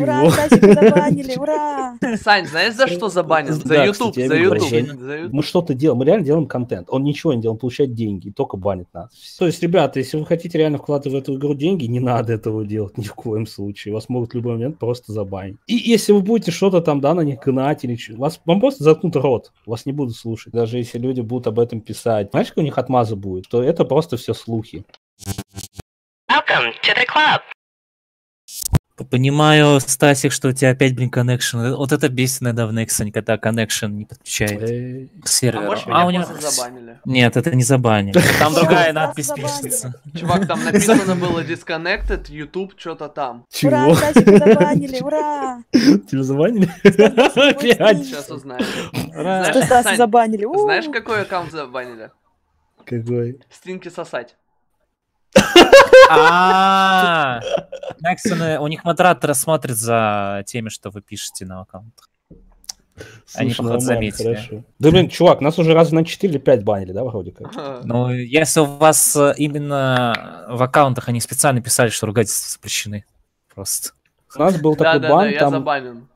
Ура, Стасика забанили, ура! Сань, знаешь, за что забанен? За Да, YouTube, кстати, за YouTube. за YouTube. Мы что-то делаем, мы реально делаем контент. Он ничего не делает, он получает деньги, только банит нас. То есть, ребята, если вы хотите реально вкладывать в эту игру деньги, не надо этого делать ни в коем случае. Вас могут в любой момент просто забанить. И если вы будете что-то там, да, на них гнать или что, вас, вам просто заткнут рот, вас не будут слушать. Даже если люди будут об этом писать. Знаешь, как у них отмаза будет? Что это просто все слухи. Welcome to the club. Понимаю, Стасик, что у тебя опять, блин, connection. Вот это бесит иногда в Nexon, когда connection не подключает к А серверу. может, А, у него... забанили? Нет, это не забанили. Там другая надпись пишется. Чувак, там написано было disconnected, YouTube, что-то там. Ура, Чего? Стасика забанили, ура! Тебя забанили? Опять? Сейчас узнаем. Ура. Что Стаса забанили? У. Знаешь, какой аккаунт забанили? Какой? Стинки сосать. А, Nexon, у них модератор смотрит за теми, что вы пишете на аккаунтах. Они, походу, нормально, заметили. Да, блин, чувак, нас уже раз на 4 или 5 банили, да, вроде как? Ну, если у вас э, именно в аккаунтах они специально писали, что ругательства запрещены. Просто. У нас был такой да, да, бан, я там...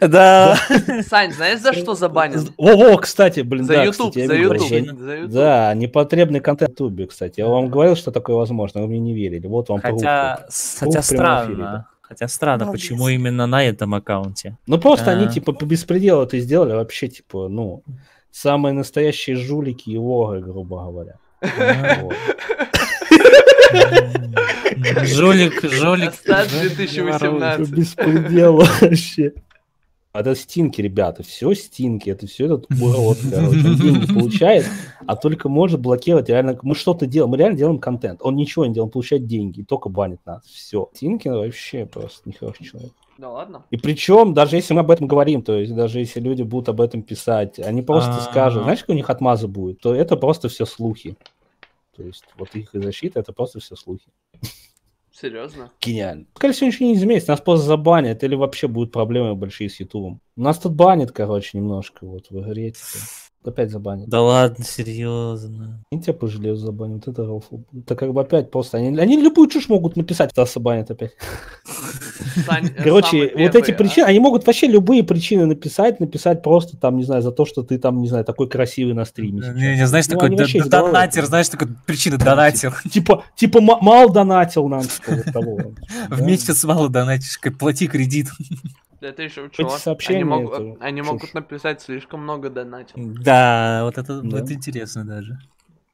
Да. Сань, знаешь, за что забанен? Во-во, кстати, блин, За да, YouTube, кстати, за YouTube, за YouTube. Да, непотребный контент в Ютубе, кстати. Я вам говорил, что такое возможно, вы мне не верили. Вот вам Хотя, хотя странно. Хотя странно, Молодец. почему именно на этом аккаунте. Ну просто они А. типа по беспределу это сделали вообще, типа, ну, самые настоящие жулики и воры, грубо говоря. Жулик, жулик. Жулик 2018. ворует. Беспредел вообще. А Это стинки, ребята, все стинки, это все этот урод, короче, он деньги получает, а только может блокировать реально, мы что-то делаем, мы реально делаем контент, он ничего не делает, он получает деньги, и только банит нас, все. Стинки вообще просто нехороший человек. Да ладно. И причем, даже если мы об этом говорим, то есть даже если люди будут об этом писать, они просто А. скажут, знаешь, как у них отмаза будет, то это просто все слухи. То есть вот их защита, это просто все слухи. Серьезно? Гениально. Скорее всего, ничего не изменится. Нас просто забанят или вообще будут проблемы большие с Ютубом. Нас тут банят, короче, немножко вот в игре. типа. Опять забанят. Да ладно, серьезно. И тебя пожалею забанят. Это рофл. Это как бы опять просто... Они, они любую чушь могут написать, Стаса банят опять. Сань, Короче, вот эти а? причины, они могут вообще любые причины написать, написать просто там, не знаю, за то, что ты там, не знаю, такой красивый на стриме. Не, не, знаешь, Ну, такой донатер, это- знаешь, такой причина донатил. Типа, типа ма- мало донатил нам, того. В месяц мало донатишь, как плати кредит. Это еще чувак. Они, могут, это они могут написать слишком много донатил. Да, вот это Да. вот интересно даже.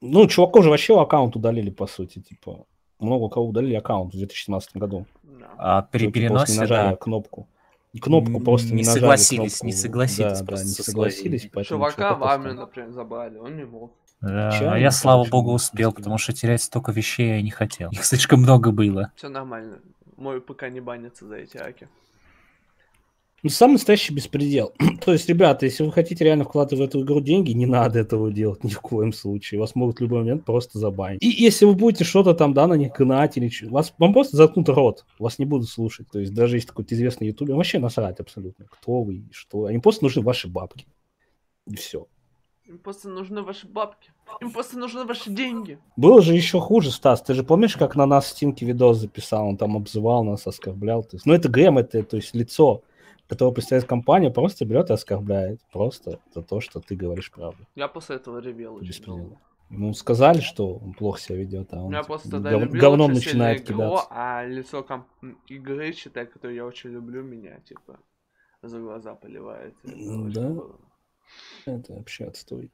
Ну, чуваку же вообще аккаунт удалили, по сути, типа. Много у кого удалили аккаунт в 2017 году. А при не переносе, нажали да. кнопку. Кнопку просто не, не согласились, кнопку. не согласились Да, просто да, не со согласились, Чувака чувака в армию, просто- например, забрали, он не мог. Да, Печально, а я, слава богу, успел, успел. потому что терять столько вещей я не хотел. Их слишком много было. Все нормально. Мой ПК не банится за эти аки. Ну, самый настоящий беспредел. То есть, ребята, если вы хотите реально вкладывать в эту игру деньги, не надо этого делать ни в коем случае. Вас могут в любой момент просто забанить. И если вы будете что-то там, да, на них гнать или что, вас, вам просто заткнут рот, вас не будут слушать. То есть, даже если какой-то известный ютубер, вообще насрать абсолютно, кто вы и что. Они просто нужны ваши бабки. И все. Им просто нужны ваши бабки. Им просто нужны ваши деньги. Было же еще хуже, Стас. Ты же помнишь, как на нас Стинки видос записал? Он там обзывал нас, оскорблял. То есть, ну, это ГМ, это то есть лицо, которое представляет компания, просто берет и оскорбляет. Просто за то, что ты говоришь правду. Я после этого ревел. Ему сказали, что он плохо себя ведет, а он Я типа, просто гов- любил говном начинает кидаться. а лицо комп- игры, считай, которую я очень люблю, меня, типа, за глаза поливает. Очень да? было. Это вообще отстой.